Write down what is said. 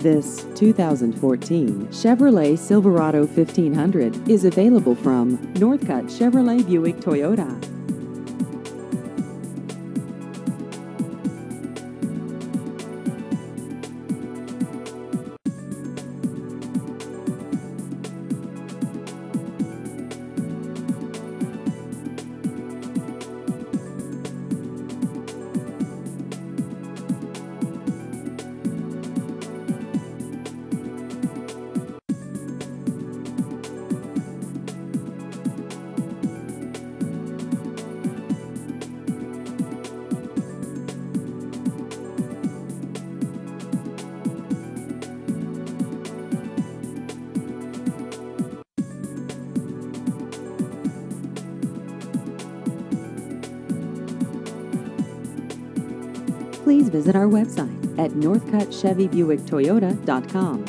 This 2014 Chevrolet Silverado 1500 is available from Northcutt Chevrolet Buick Toyota. Please visit our website at northcuttchevybuicktoyota.com.